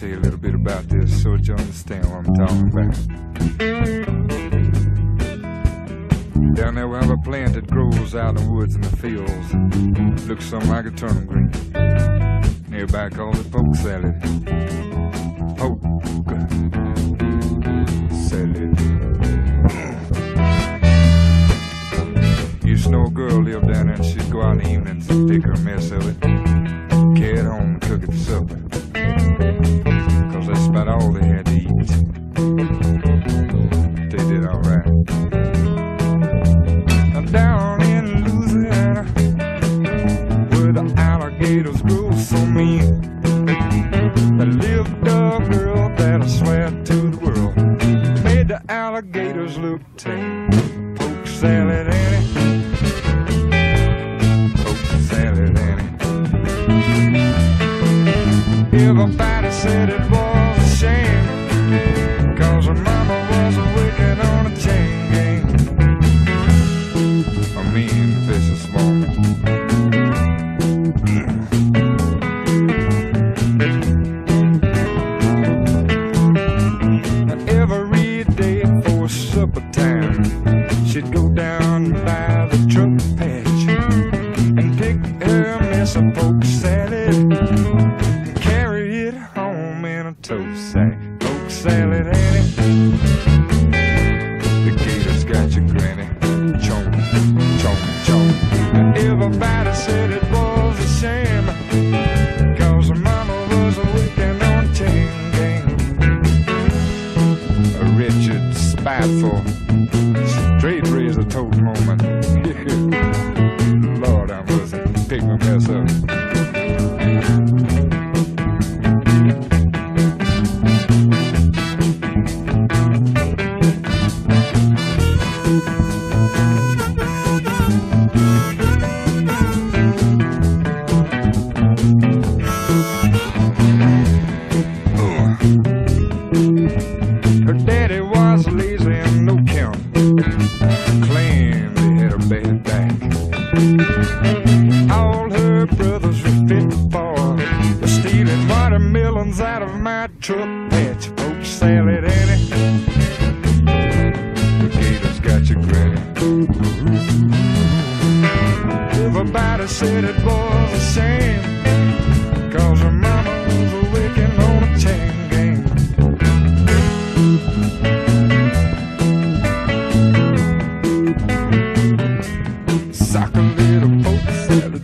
tell you a little bit about this so that you understand what I'm talking about. Down there we have a plant that grows out in the woods and the fields. Looks something like a turnip green. Nearby called it poke salad. Poke salad. Used to know a girl lived down there and she'd go out in the evenings and pick her mess of it it home and cook it for supper. Poke salad, Annie. Poke salad, Annie. Everybody said it was a shame Cause her mama was a wicked on a chain gang mean vicious woman Every day for supper time salad carry it home in a tow sack. Poke salad, Annie. The gators got your granny. Chomp, chomp, chomp. Everybody said it was a shame. Cause mama was a wicked on chain gang. A wretched, spiteful, straight razor tote moment. Lord, I must pick my mess up. Her daddy was lazy All her brothers were fit for stealing watermelons out of my truck patch. Poke salad, Annie. The gators got your granny. Everybody said it was a shame. Cause her mama was a wicked on a chain gang. Sock Hello.